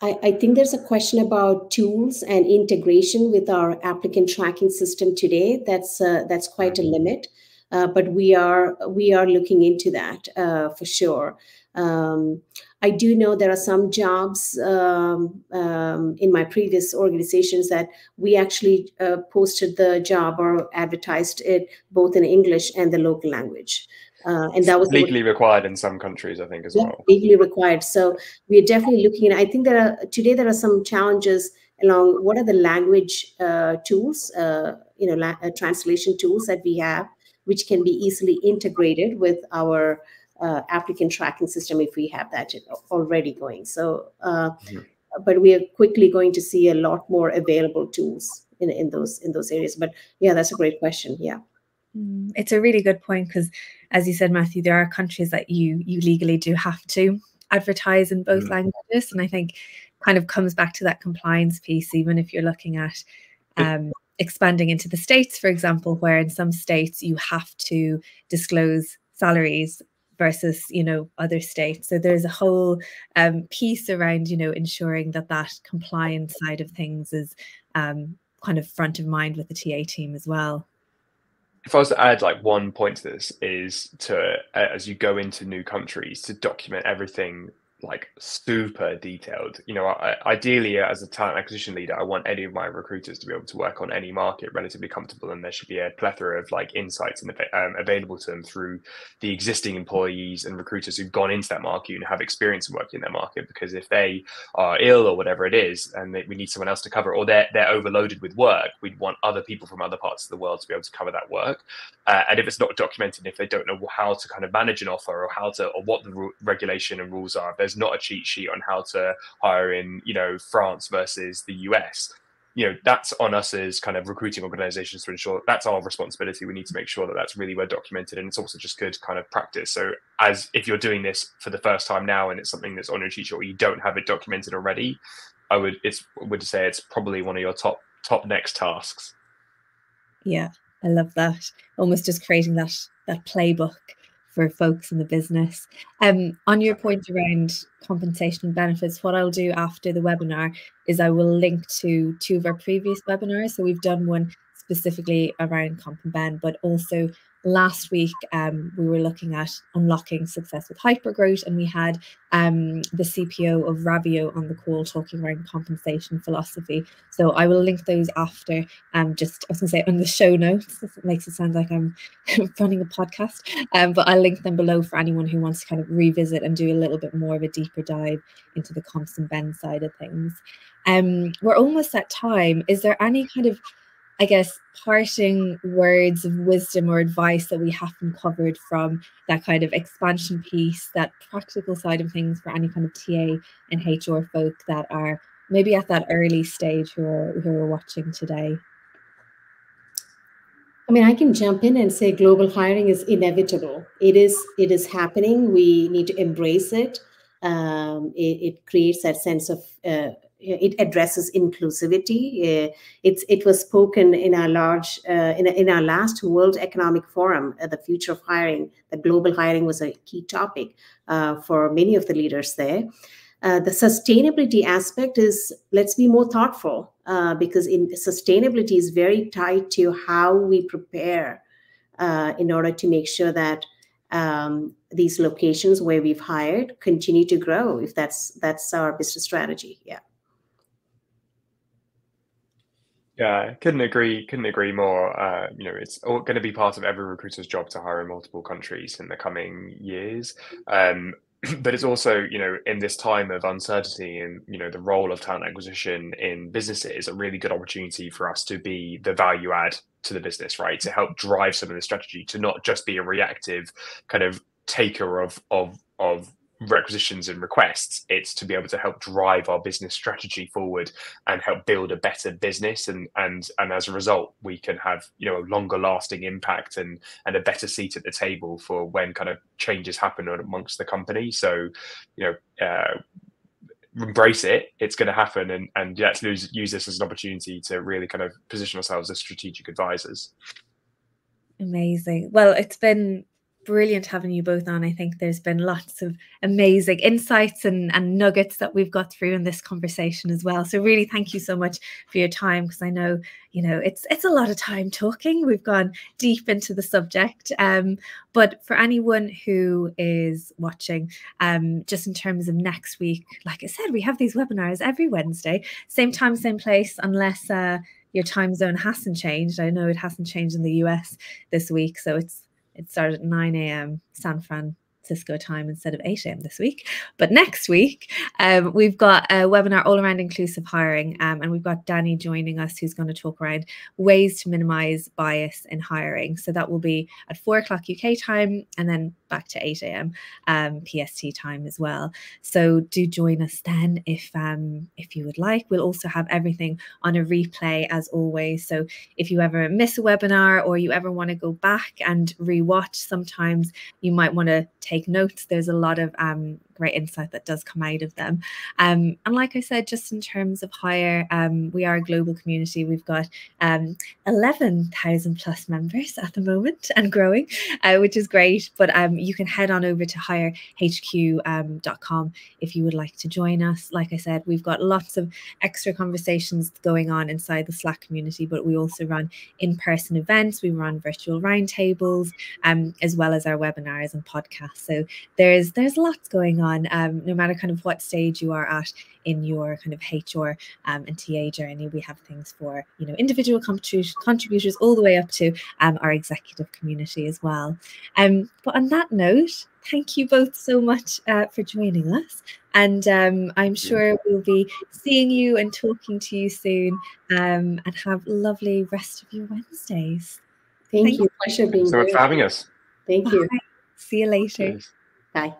I, I, think there's a question about tools and integration with our applicant tracking system today. That's uh, that's quite a mm-hmm. limit, uh, but we are we are looking into that uh, for sure. Um, I do know there are some jobs um, um, in my previous organizations that we actually uh, posted the job or advertised it both in English and the local language. Uh, and that was legally required in some countries, I think, as yeah, well. Legally required. So we are definitely looking at. I think there are today there are some challenges along what are the language uh, tools, uh, you know, la- uh, translation tools that we have, which can be easily integrated with our uh, applicant tracking system if we have that already going. So, uh, mm-hmm. but we are quickly going to see a lot more available tools in, in those in those areas. But yeah, that's a great question. Yeah. Mm, it's a really good point because, as you said, Matthew, there are countries that you you legally do have to advertise in both mm-hmm. languages, and I think kind of comes back to that compliance piece. Even if you're looking at um, expanding into the states, for example, where in some states you have to disclose salaries versus you know other states. So there's a whole um, piece around you know ensuring that that compliance side of things is um, kind of front of mind with the ta team as well. If i was to add like one point to this is to as you go into new countries to document everything like super detailed. You know, I, ideally as a talent acquisition leader, I want any of my recruiters to be able to work on any market relatively comfortable, and there should be a plethora of like insights and um, available to them through the existing employees and recruiters who've gone into that market and have experience in working in that market. Because if they are ill or whatever it is, and they, we need someone else to cover, or they're they're overloaded with work, we'd want other people from other parts of the world to be able to cover that work. Uh, and if it's not documented, if they don't know how to kind of manage an offer or how to or what the regulation and rules are, there's not a cheat sheet on how to hire in, you know, France versus the US. You know, that's on us as kind of recruiting organizations to ensure that that's our responsibility. We need to make sure that that's really well documented, and it's also just good kind of practice. So, as if you're doing this for the first time now, and it's something that's on your cheat sheet, or you don't have it documented already, I would it's would say it's probably one of your top top next tasks. Yeah, I love that. Almost just creating that that playbook for folks in the business. Um, on your point around compensation and benefits, what I'll do after the webinar is I will link to two of our previous webinars. So we've done one specifically around comp and ben, but also last week um, we were looking at unlocking success with hypergrowth and we had um, the cpo of ravio on the call talking around compensation philosophy. So i will link those after um, just i was going to say on the show notes. It makes it sound like i'm running a podcast. Um, but i'll link them below for anyone who wants to kind of revisit and do a little bit more of a deeper dive into the comps and ben side of things. Um, we're almost at time. Is there any kind of I guess, parting words of wisdom or advice that we haven't covered from that kind of expansion piece, that practical side of things for any kind of TA and HR folk that are maybe at that early stage who are who are watching today? I mean, I can jump in and say global hiring is inevitable. It is it is happening. We need to embrace it. Um, it, it, creates that sense of uh, it addresses inclusivity. Uh, it's it was spoken in our large uh, in, in our last World Economic Forum, uh, the future of hiring. The global hiring was a key topic uh, for many of the leaders there. Uh, the sustainability aspect is let's be more thoughtful uh, because in sustainability is very tied to how we prepare in order to make sure that um, these locations where we've hired continue to grow if that's that's our business strategy yeah Yeah, couldn't agree. Couldn't agree more. Uh, you know, it's going to be part of every recruiter's job to hire in multiple countries in the coming years. Um, but it's also, you know, in this time of uncertainty and you know the role of talent acquisition in businesses, a really good opportunity for us to be the value add to the business, right? To help drive some of the strategy, to not just be a reactive kind of taker of of of requisitions and requests it's to be able to help drive our business strategy forward and help build a better business. And and and as a result we can have you know a longer lasting impact and and a better seat at the table for when kind of changes happen amongst the company. So you know uh, embrace it it's going to happen. And and let's use, use this as an opportunity to really kind of position ourselves as strategic advisors. Amazing. Well it's been brilliant having you both on. I think there's been lots of amazing insights and, and nuggets that we've got through in this conversation as well. So really thank you so much for your time because I know, you know, it's it's a lot of time talking. We've gone deep into the subject. Um, but for anyone who is watching, um, just in terms of next week, like I said, we have these webinars every Wednesday, same time, same place, unless uh your time zone hasn't changed. I know it hasn't changed in the US this week, so it's it started at 9 a.m. San Fran Cisco time instead of 8 a.m. this week. But next week, um, we've got a webinar all around inclusive hiring. Um, and we've got Danny joining us, who's going to talk around ways to minimize bias in hiring. So that will be at 4 o'clock UK time and then back to 8 a.m. Um, PST time as well. So do join us then if um, if you would like. We'll also have everything on a replay as always. So if you ever miss a webinar or you ever want to go back and rewatch, sometimes you might want to take notes. There's a lot of um, great insight that does come out of them. Um, and like I said, just in terms of HIGHER, um, we are a global community. We've got um, 11,000 plus members at the moment and growing, uh, which is great. But um, you can head on over to hirehq.com um, if you would like to join us. Like I said, we've got lots of extra conversations going on inside the Slack community, but we also run in person events, we run virtual roundtables, um, as well as our webinars and podcasts. So there's there's lots going on, um, no matter kind of what stage you are at in your kind of HR um, and TA journey. We have things for you know individual contributors, contributors all the way up to um, our executive community as well. Um, but on that note, thank you both so much uh, for joining us. And um, I'm sure we'll be seeing you and talking to you soon. Um, and have lovely rest of your Wednesdays. Thank, thank you. Pleasure being so much for having us. Thank you. Bye. See you later. Cheers. Bye.